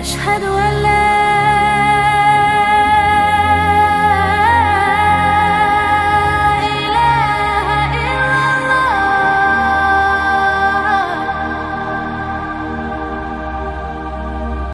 أشهد أن لا